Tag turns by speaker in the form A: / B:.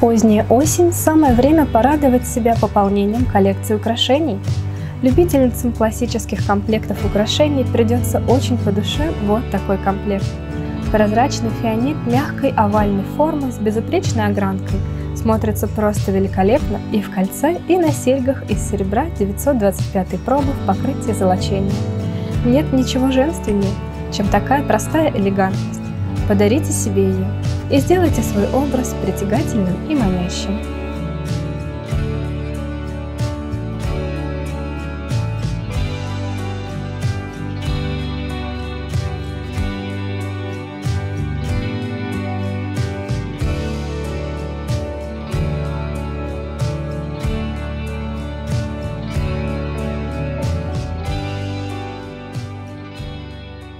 A: Поздняя осень – самое время порадовать себя пополнением коллекции украшений. Любительницам классических комплектов украшений придется очень по душе вот такой комплект. Прозрачный фианит мягкой овальной формы с безупречной огранкой смотрится просто великолепно и в кольце, и на серьгах из серебра 925 пробы в покрытии золочения. Нет ничего женственнее, чем такая простая элегантность. Подарите себе ее и сделайте свой образ притягательным и манящим.